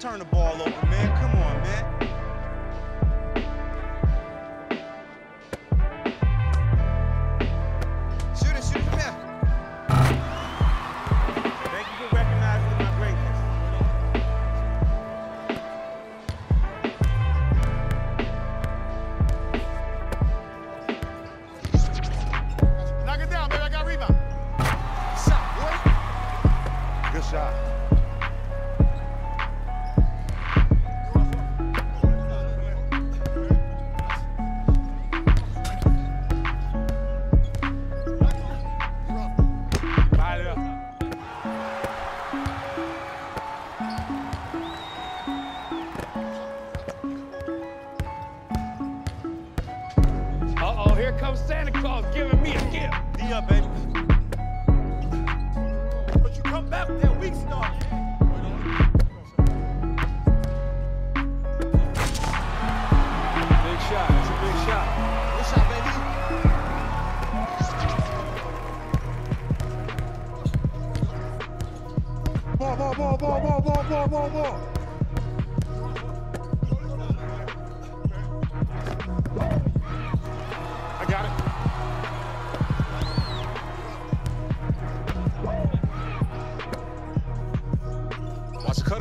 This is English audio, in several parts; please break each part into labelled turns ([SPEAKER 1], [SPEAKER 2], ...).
[SPEAKER 1] turn the ball over, man. Come on. Here comes Santa Claus giving me a gift.
[SPEAKER 2] Up, baby. But you come back with that weak start.
[SPEAKER 1] Big shot. That's a big shot.
[SPEAKER 2] Good shot, baby.
[SPEAKER 3] Ball, ball, ball, ball, ball, ball, ball, ball, ball.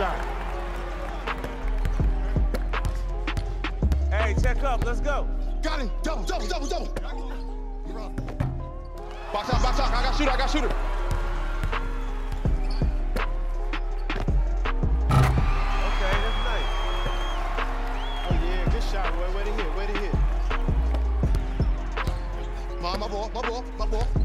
[SPEAKER 3] shot.
[SPEAKER 2] Hey, check up. Let's go.
[SPEAKER 4] Got him. Double, double, double, double. Box out, box out. I got shooter. I got shooter.
[SPEAKER 2] Okay, that's nice.
[SPEAKER 3] Oh, yeah. Good shot. Way to hit. Way to hit.
[SPEAKER 4] My, my ball. My ball. My ball.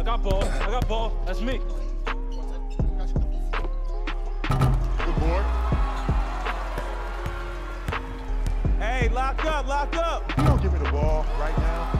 [SPEAKER 4] I got
[SPEAKER 3] ball. I got ball.
[SPEAKER 1] That's me.
[SPEAKER 3] Good board.
[SPEAKER 2] Hey, lock up. Lock up.
[SPEAKER 3] You don't give me the ball right now.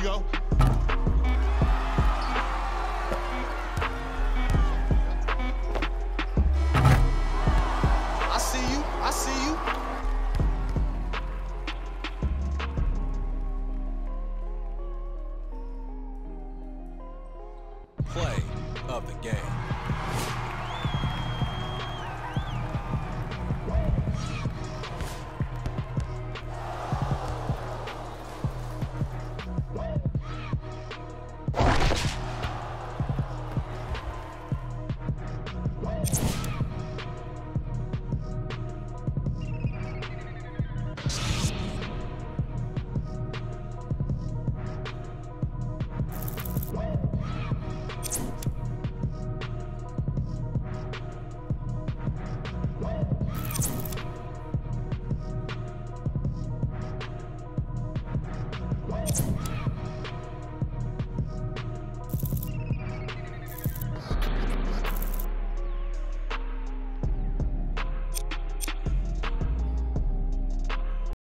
[SPEAKER 2] we go.
[SPEAKER 4] I see you. I see you.
[SPEAKER 5] Play of the game.